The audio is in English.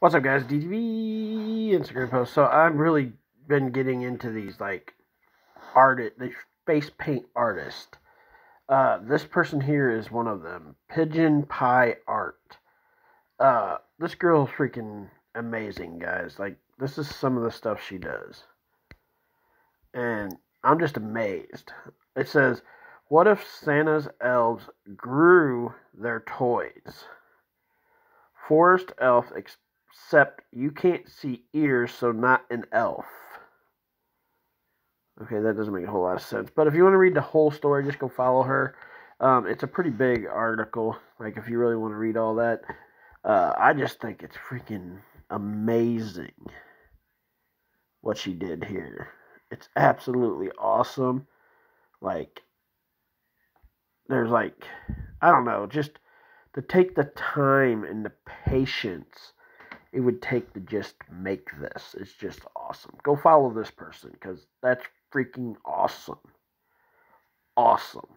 What's up, guys? DTV Instagram post. So I've really been getting into these like art, the face paint artist. Uh, this person here is one of them. Pigeon Pie Art. Uh, this girl is freaking amazing, guys. Like this is some of the stuff she does, and I'm just amazed. It says, "What if Santa's elves grew their toys?" Forest elf except you can't see ears, so not an elf. Okay, that doesn't make a whole lot of sense. But if you want to read the whole story, just go follow her. Um, it's a pretty big article. Like, if you really want to read all that, uh, I just think it's freaking amazing what she did here. It's absolutely awesome. Like, there's like, I don't know, just to take the time and the patience it would take to just make this. It's just awesome. Go follow this person because that's freaking awesome. Awesome.